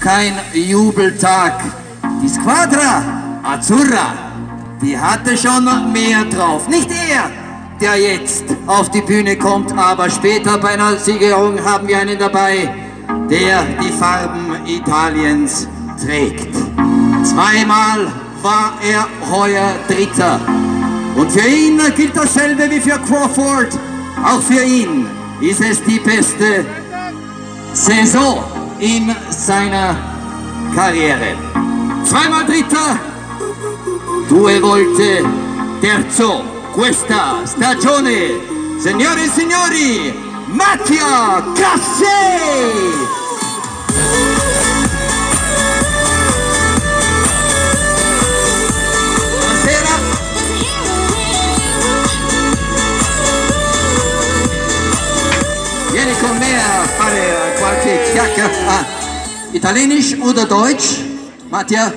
kein Jubeltag. Die Squadra Azzurra, die hatte schon mehr drauf. Nicht er, der jetzt auf die Bühne kommt, aber später bei einer Siegerung haben wir einen dabei, der die Farben Italiens trägt. Zweimal war er heuer Dritter. Und für ihn gilt dasselbe wie für Crawford. Auch für ihn ist es die beste Saison in seiner Karriere. Zweimal Dritter, due volte terzo questa stagione. Signore e signori, Mattia. Vieni con me a fare qualche chiacchiera. Ah, Italienisch oder Deutsch? Mattia?